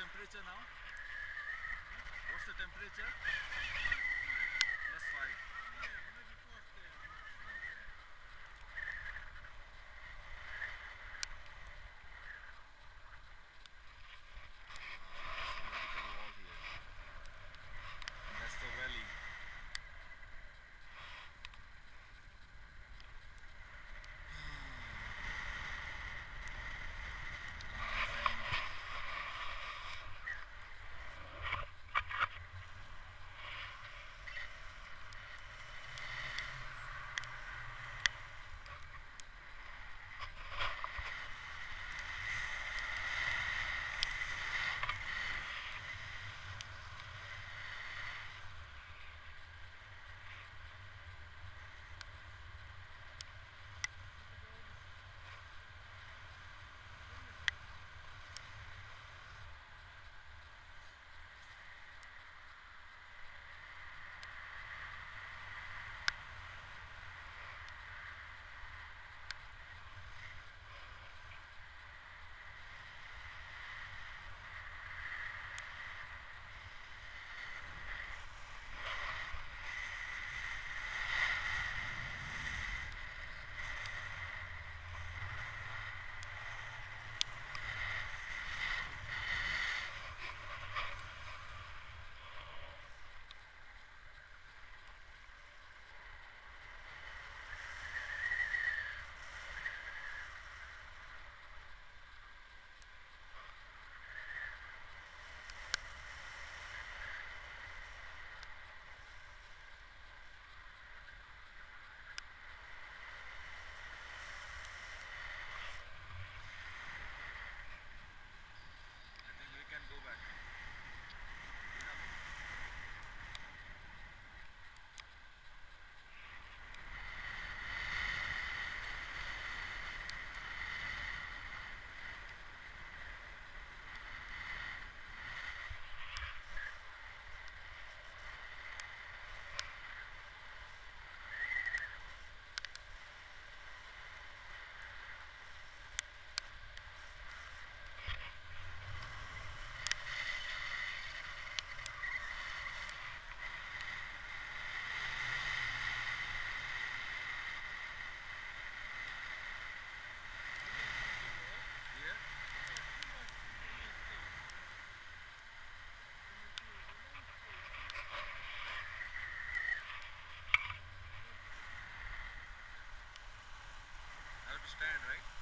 temperature now? What's the temperature? Plus 5. stand right.